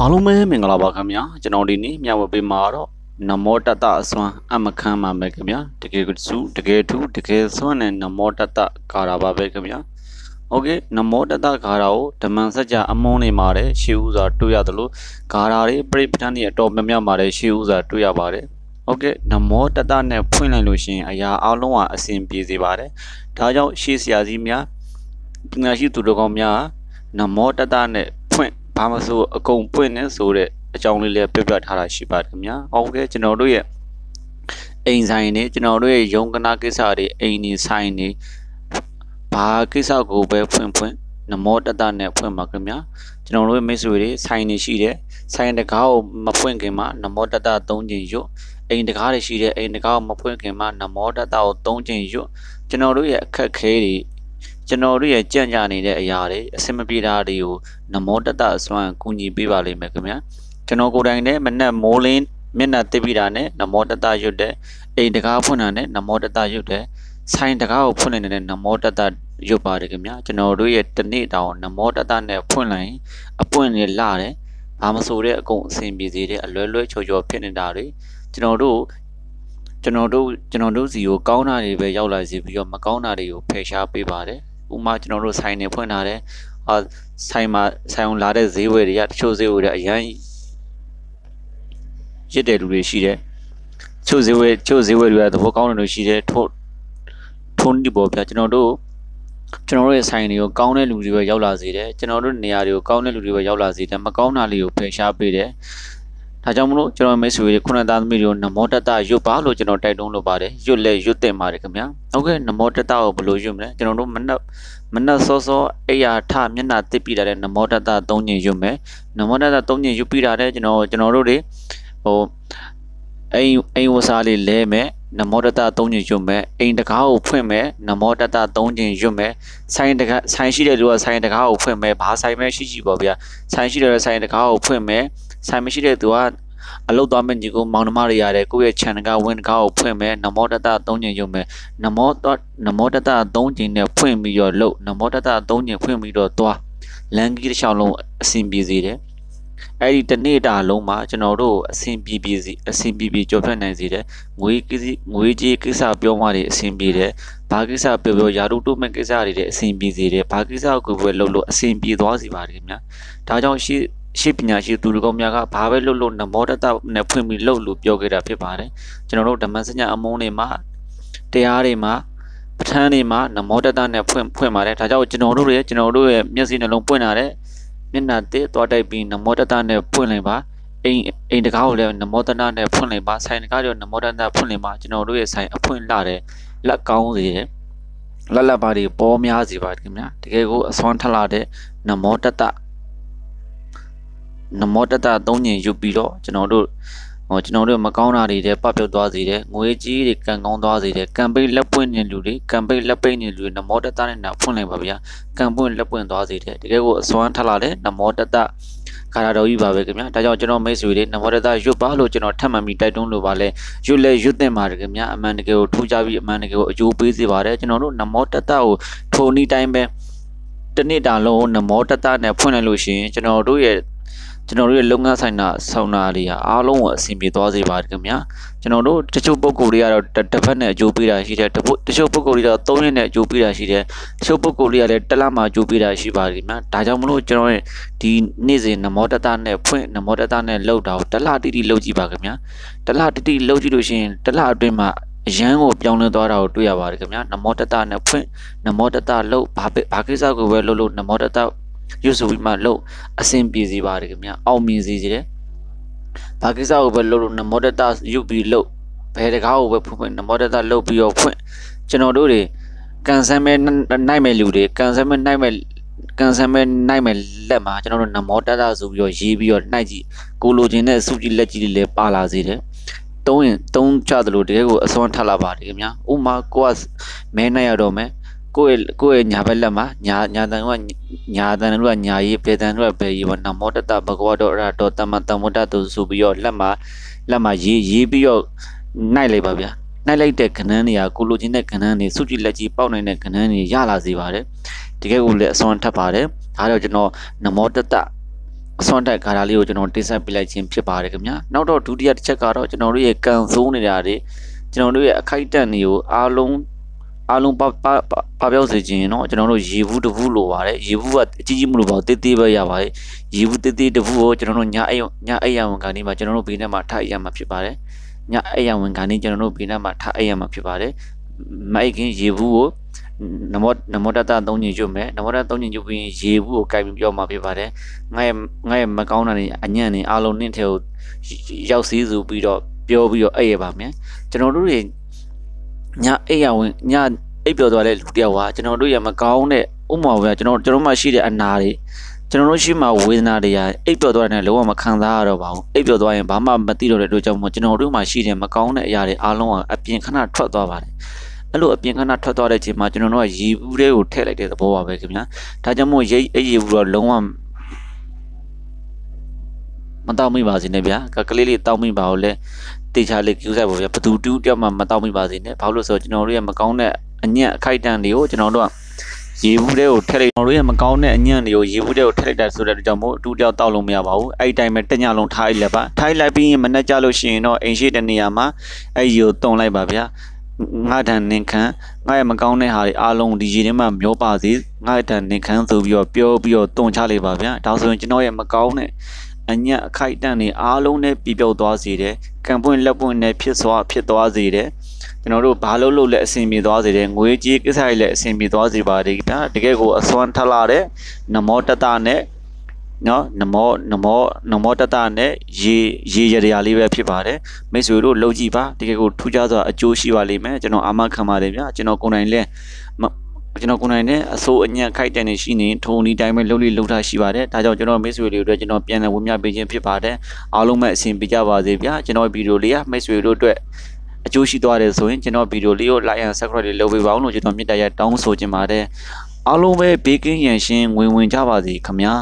အားလုံးပဲမင်္ဂလာပါခင်ဗျာကျွန်တော်ဒီနေ့မျှဝေပေးမှာတော့နမောတတအစွမ်းအမခမ်းပါမယ်ခင်ဗျာတကယ်စုတကယ်ထူးတကယ်စွမ်းနဲ့နမောတတဂါရာပါပဲခင်ဗျာโอเคနမောတတဂါရာကိုဓမ္မစကြာအမုန်းနေမှာတဲ့ရှေးဥစွာတွေ့ရတယ်လို့ဂါရာတွေပြိပဋ္ဌာန်းတွေအတော်များများမှာတဲ့ရှေးဥစွာတွေ့ရပါတယ်โอเคနမောတတနဲ့ဖွင့်လိုက်လို့ရှိရင်အရာအလုံးဟာအဆင်ပြေစေပါတယ်ဒါကြောင့်ရှေးဆရာကြီးများပညာရှိသူတော်ကောင်းများနမောတတနဲ့ဖွင့် ဘာမဆိုအကုန်ပွင့်နေဆိုတဲ့အကြောင်းလေးလည်းပြပြထားတာရှိပါတယ်ခင်ဗျာ။ဟုတ်ကဲ့ကျွန်တော်တို့ရဲ့အိမ်ဆိုင်နေကျွန်တော်တို့ရဲ့ရုံကနာကိစ္စတွေအိမ်နေဆိုင်နေဘာကိစ္စကိုပဲဖွင့်ဖွင့်နမောတတနဲ့ဖွင့်ပါခင်ဗျာကျွန်တော်တို့ရဲ့မိတ်ဆွေတွေဆိုင်နေရှိတယ်ဆိုင်တကားကိုမဖွင့်ခင်မှာနမောတတသုံးခြင်းရွတ်အိမ်တကားတွေရှိတယ်အိမ်တကားကိုမဖွင့်ခင်မှာနမောတတကိုသုံးခြင်းရွတ်ကျွန်တော်တို့ရဲ့အခက်ခဲတွေ ကျွန်တော်တို့ရဲ့ကြံ့ကြနေတဲ့အရာတွေအစင်မပြေတာတွေကိုနမောတတအစွမ်းကူညီပေးပါလိမ့်မယ်ခင်ဗျာကျွန်တော်ကိုယ်တိုင်လည်းမနဲ့မိုးလင်းမျက်နှာတစ်ပြီးတာနဲ့နမောတတရွတ်တဲ့အိမ်တကားဖွင့်တာနဲ့နမောတတရွတ်တဲ့ဆိုင်တကားကိုဖွင့်နေတဲ့နမောတတရွတ်ပါတယ်ခင်ဗျာကျွန်တော်တို့ရဲ့တနေ့တောင်နမောတတနဲ့ဖွင့်လိုက်အပွင့်နဲ့လာတယ်ဘာမဆိုတဲ့အကုန်အဆင်ပြေစေတဲ့အလွယ်လွယ်ချော်ချော်ဖြစ်နေတာတွေကျွန်တော်တို့ကျွန်တော်တို့ကျွန်တော်တို့စီကိုကောင်းတာတွေပဲရောက်လာစီပြီးတော့မကောင်းတာတွေကိုဖယ်ရှားပေးပါတယ် ဥမာကျွန်တော်တို့ဆိုင်နေဖွင့်ထားတယ်အာဆိုင်မှာဆိုင်အောင်လာတဲ့ဈေးဝယ်တွေကတချို့ဈေးဝယ်တွေအရန်ရစ်တဲ့လူတွေရှိတယ်ချို့ဈေးဝယ်ချို့ဈေးဝယ်တွေကသဘောကောင်းတဲ့လူရှိတယ်ထို့ထုံးဒီပေါ်ပြကျွန်တော်တို့ကျွန်တော်တို့ရဲ့ဆိုင်တွေကိုကောင်းတဲ့လူတွေပဲရောက်လာစေတယ်ကျွန်တော်တို့နေရာတွေကိုကောင်းတဲ့လူတွေပဲရောက်လာစေတယ်မကောင်းတာလေးကိုဖယ်ရှားပေးတယ် ဒါကြောင့်မလို့ကျွန်တော်မိတ်ဆွေတွေခုနသားသမီးတို့နမောတတရွတ်ပါလို့ကျွန်တော်တိုက်တွန်းလိုပါတယ်ရွတ်လဲရွတ်တင်ပါတယ်ခင်ဗျာဟုတ်ကဲ့နမောတတကိုဘယ်လိုရွတ်မလဲကျွန်တော်တို့မနက်မနက်စောစောအိယာထမျက်နှာတစ်ပြီးတာတဲ့နမောတတ၃ညရွတ်မယ်နမောတတ၃ညရွတ်ပြီးတာတဲ့ကျွန်တော်ကျွန်တော်တို့တွေဟိုအိမ်အိမ်ဝစားလေးလဲမယ်နမောတတ၃ညရွတ်မယ်အိမ်တကားကိုဖွင့်မယ်နမောတတ၃ညရွတ်မယ်ဆိုင်တကားဆိုင်ရှိတဲ့လူကဆိုင်တကားကိုဖွင့်မယ်ဘာဆိုင်မဲရှိရှိပေါ့ဗျာဆိုင်ရှိတဲ့ဆိုင်တကားကိုဖွင့်မယ် ဆိုင်မရှိတဲ့သူကအလုတ်သွားမဲ့ညီကိုမောင်နှမတွေရတယ်ကိုယ့်ရဲ့ channel ကဝင်ကားကိုဖွင့်မယ်နမောတတ၃ညရုံမယ်နမောတနမောတတ၃ညနဲ့ဖွင့်ပြီးတော့လို့နမောတတ၃ညဖွင့်ပြီးတော့သွားလန်ကြီးတစ်ချောင်းလုံးအဆင်ပြေစေတယ်အဲ့ဒီတနေ့တာလုံးမှာကျွန်တော်တို့အဆင်ပြေပြေစီအဆင်ပြေပြေကြော်ဖြတ်နိုင်စေတယ်ငွေကိစ္စငွေကြီးကိစ္စပြောမှတွေအဆင်ပြေတယ်ဘာကိစ္စပြောပြောယာရုတုမဲ့ကိစ္စတွေတဲ့အဆင်ပြေစေတယ်ဘာကိစ္စကိုပဲလုပ်လို့အဆင်ပြေသွားစီပါတယ်ခင်ဗျာဒါကြောင့်ရှိ ရှေ့ပညာရှိသူတော်ကောင်းများကဘာပဲလုပ်လို့နမောတတနဲ့ဖွင့်ပြီးလုပ်လို့ပြောခဲ့တာဖြစ်ပါတယ်ကျွန်တော်တို့ဓမ္မစညာအမုန်းတွေမှာတရားတွေမှာပဋ္ဌာန်းတွေမှာနမောတတနဲ့ဖွင့်ဖွင့်ပါတယ်ဒါကြောင့်ကျွန်တော်တို့ရဲ့ကျွန်တော်တို့ရဲ့မျက်စိနှလုံးပွင့်လာတဲ့မျက်နှာတစ်သွားတိုက်ပြီးနမောတတနဲ့ဖွင့်လိုက်ပါအိမ်အိမ်တကားကိုလည်းနမောတတနဲ့ဖွင့်လိုက်ပါဆိုင်တကားတွေနမောတတဖွင့်လိုက်ပါကျွန်တော်တို့ရဲ့ဆိုင်အဖွင့်လာတဲ့လက်ကောင်းစေတယ်လက်လက်ပါတွေပေါ်များစီပါခင်ဗျာတကယ်ကိုအစွမ်းထလာတဲ့နမောတတ နမောတတသုံးညင်ယူပြီးတော့ကျွန်တော်တို့ဟောကျွန်တော်တို့မကောင်းတာတွေတဲ့ပပြုတ်သွားစေတယ်ငွေကြီးတွေကံကောင်းသွားစေတယ်ကံပိတ်လက်ပွင့်နေလူတွေကံပိတ်လက်ပိတ်နေလူတွေနမောတတနဲ့နာဖွင့်လိုက်ပါဗျာကံပွင့်လက်ပွင့်သွားစေတယ်တကယ်ကိုအစွမ်းထလာတဲ့နမောတတခါရတော်ကြီးပါပဲခင်ဗျာဒါကြောင့်ကျွန်တော်မိတ်ဆွေတွေနမောတတရွတ်ပါလို့ကျွန်တော်ထပ်မှန်ပြီးတိုက်တွန်းလိုပါလဲရွတ်လဲရွတ်တင်ပါတယ်ခင်ဗျာအမှန်တကယ်ကိုထူးခြားပြီးအမှန်တကယ်ကိုအကျိုးပေးစေပါတယ်ကျွန်တော်တို့နမောတတကိုထိုနည်းတိုင်းပဲတနေ့တာလုံးနမောတတနဲ့ဖွင့်လိုက်လို့ရှိရင်ကျွန်တော်တို့ရဲ့ ကျွန်တော်တို့ရဲ့လုပ်ငန်းဆိုင်တာဆောင်းတာတွေဟာအားလုံးကိုအဆင်ပြေသွားစေပါတယ်ခင်ဗျာကျွန်တော်တို့တချို့ပုံကိုယ်တွေကတော့တစ်ဖက်နဲ့အကျိုးပေးတာရှိတယ်တချို့ပုံကိုယ်တွေတော့သုံးရက်နဲ့အကျိုးပေးတာရှိတယ်တချို့ပုံကိုယ်တွေကလည်းတစ်လမှအကျိုးပေးတာရှိပါတယ်ခင်ဗျာဒါကြောင့်မလို့ကျွန်တော်ရဲ့ဒီနေ့စဉ်နမောတတနဲ့ဖွင့်နမောတတနဲ့လှုပ်တာကိုတစ်လတိတိလှုပ်ကြည့်ပါခင်ဗျာတစ်လတိတိလှုပ်ကြည့်လို့ရှိရင်တစ်လအတွင်းမှာအရန်ကိုပြောင်းလဲသွားတာကိုတွေ့ရပါတယ်ခင်ဗျာနမောတတနဲ့ဖွင့်နမောတတလှုပ်ဘာဘာကိစ္စကိုပဲလှုပ်လို့နမောတတ ရွတ်ဆိုပြီးမှလှုပ်အဆင်ပြေစေပါတယ်ခင်ဗျာအောင်မြင်စေစေတယ်ဘာကိစ္စကိုပဲလှုပ်လို့နမောတတရွတ်ပြီးလှုပ်ဘယ်တကားကိုပဲဖွင့်ဖွင့်နမောတတလှုပ်ပြီးတော့ဖွင့်ကျွန်တော်တို့တွေကန်ဆယ်မဲ့နိုင်မဲ့လူတွေကန်ဆယ်မဲ့နိုင်မဲ့ကန်ဆယ်မဲ့နိုင်မဲ့လက်မှာကျွန်တော်တို့နမောတတဆိုပြီးတော့ရေးပြီးတော့နှိုက်ကြည့်ကိုလိုချင်တဲ့စုကြည့်လက်ကြည့်တွေလည်းပါလာစေတယ်တုံးရင်တုံးကြသလိုတကယ်ကိုအစွမ်းထလာပါတယ်ခင်ဗျာဥမာကိုကမဲနိုင်ရတော့မယ် ကိုယ့်ရဲ့ကိုယ့်ရဲ့ညာဘက်လက်မှာညာညာတန်ကညာတန်တို့ကညာရေးပေတန်တို့ကဘယ်ရေးပေါ့နမောတတဘဂဝတောရတောတမတမတတုဆိုပြီးတော့လက်မှာလက်မှာရေးရေးပြီးတော့နိုင်လိုက်ပါဗျာနိုင်လိုက်တဲ့ခဏန်းတွေကကိုလိုချင်တဲ့ခဏန်းတွေစုကြည့်လက်ကြီးပေါက်နိုင်တဲ့ခဏန်းတွေရလာစေပါတယ်တကယ်ကိုလည်းအစွမ်းထပ်ပါတယ်ဒါတော့ကျွန်တော်နမောတတအစွမ်းတက်ကာတာလေးကိုကျွန်တော်တင်ဆက်ပေးလိုက်ခြင်းဖြစ်ပါတယ်ခင်ဗျာနောက်တော့ဒုတိယတစ်ချက်ကတော့ကျွန်တော်တို့ရဲ့ကန်ဆိုးနေတာတွေကျွန်တော်တို့ရဲ့အခိုက်အတန့်တွေကိုအားလုံး အားလုံးပပပပြောက်စေခြင်းเนาะကျွန်တော်တို့ရေဘူးတဘူးလိုပါတယ်ရေဘူးကအကြီးကြီးမလို့ပါတေးသေးပဲရပါတယ်ရေဘူးတေးသေးတဘူးကိုကျွန်တော်တို့ညအိညအိယဝန်ကနေမှာကျွန်တော်တို့ဘေးထဲမှာထားရမှာဖြစ်ပါတယ်ညအိယဝန်ကနေကျွန်တော်တို့ဘေးထဲမှာထားအိရမှာဖြစ်ပါတယ်မိုက်ခင်ရေဘူးကိုနမောနမောတတသုံးညကျွတ်မယ်နမောတသုံးညကျွတ်ပြီးရေဘူးကိုကြိုက်ပြီးပြောမှာဖြစ်ပါတယ်ငါရဲ့ငါရဲ့မကောင်းတာတွေအညံ့နေအားလုံးနင့်ထဲကိုရောက်စည်းစုပြီးတော့ပြောပြီးတော့အဲ့ရပါမယ်ကျွန်တော်တို့တွေ ညအိပ်ရဝင်ညအိပ်ပြောသွားတဲ့လူတယောက်ကကျွန်တော်တို့ရမကောင်းတဲ့ဥမာပဲကျွန်တော်ကျွန်တော်မှရှိတဲ့အနာတွေကျွန်တော်တို့ရှိမှဝေဒနာတွေရအိပ်ပြောသွားတဲ့လုံးဝမခံစားရတော့ပါဘူးအိပ်ပြောသွားရင်ဘာမှမသိတော့တဲ့အတွက်ကြောင့်မို့ကျွန်တော်တို့မှရှိတဲ့မကောင်းတဲ့အရာတွေအားလုံးကအပြင်ခဏထွက်သွားပါတယ်အဲ့လိုအပြင်ခဏထွက်သွားတဲ့အချိန်မှာကျွန်တော်တို့ကရေဘူးတွေကိုထည့်လိုက်တဲ့သဘောပါပဲခင်ဗျာဒါကြောင့်မို့ရိတ်အဲ့ရေဘူးတော့လုံးဝမတောက်မိပါစေနဲ့ဗျာကလေးလေးတောက်မိပါလို့လဲ တေချာလေးကျူးဆိုင်ပါဗျာဘသူတူးတယောက်မှမတောက်မိပါစေနဲ့ဘာလို့လဲဆိုတော့ကျွန်တော်တို့ရဲ့မကောင်းတဲ့အညံ့အခိုက်အတန့်တွေကိုကျွန်တော်တို့ကရေဘူးတဲ့ကိုထည့်လိုက်ကျွန်တော်တို့ရဲ့မကောင်းတဲ့အညံ့တွေကိုရေဘူးတဲ့ကိုထည့်လိုက်တာဆိုတဲ့အတွက်ကြောင့်မို့အတူတယောက်တောက်လို့မရပါဘူးအဲ့ဒီတိုင်းပဲတညလုံးထားလိုက်လက်ပါထားလိုက်ပြီးရင်မနှက်ကြလို့ရှိရင်တော့အိမ်ရှိတဲ့နေရာမှာအဲ့ဒီကိုတုံလိုက်ပါဗျာငါတန်နင်ခံငါရဲ့မကောင်းတဲ့ဟာတွေအားလုံးဒီရေထဲမှာမျောပါစေငါတန်နင်ခံဆိုပြီးတော့ပြောပြီးတော့တုံချလိုက်ပါဗျာဒါဆိုရင်ကျွန်တော်ရဲ့မကောင်းတဲ့ အညက်အခိုက်အတန့်တွေအားလုံးနဲ့ပြပြောက်သွားစေတယ်ကံပွင့်လက်ပွင့်နဲ့ဖြစ်သွားဖြစ်သွားစေတယ်ကျွန်တော်တို့ဘာလို့လို့လဲအဆင်ပြေသွားစေတယ်ငွေကြေးကိစ္စတွေလည်းအဆင်ပြေသွားစေပါတယ်ဗျာတကယ်ကိုအစွမ်းထလာတဲ့နမောတတနဲ့နော်နမောနမောနမောတတနဲ့ရေရေရရလေးပဲဖြစ်ပါတယ်မိတ်ဆွေတို့လှုပ်ကြည့်ပါတကယ်ကိုထူးခြားစွာအကျိုးရှိပါလိမ့်မယ်ကျွန်တော်အာမခံပါတယ်ဗျာကျွန်တော်ကိုယ်တိုင်လဲ ကျွန်တော်ကိုယ်တိုင်နဲ့အစိုးအညံ့ခိုက်တန်နေရှိနေထုံဒီတိုင်းပဲလှုပ်လိလှုပ်ထားရှိပါတယ်ဒါကြောင့်ကျွန်တော်မိတ်ဆွေတွေအတွက်ကျွန်တော်ပြန်လည်ဝင်မြပေးခြင်းဖြစ်ပါတယ်အားလုံးပဲအဆင်ပြေကြပါစေဗျာကျွန်တော်ဗီဒီယိုလေးကမိတ်ဆွေတို့အတွက်အကျိုးရှိသွားတယ်ဆိုရင်ကျွန်တော်ဗီဒီယိုလေးကို like and subscribe လေးလုပ်ပေးပါဦးလို့ကျွန်တော်မြတ်တရတောင်းဆိုချင်ပါတယ်အားလုံးပဲဘေးကင်းရန်ရှင်းဝင်ဝင်ကြပါစေခင်ဗျာ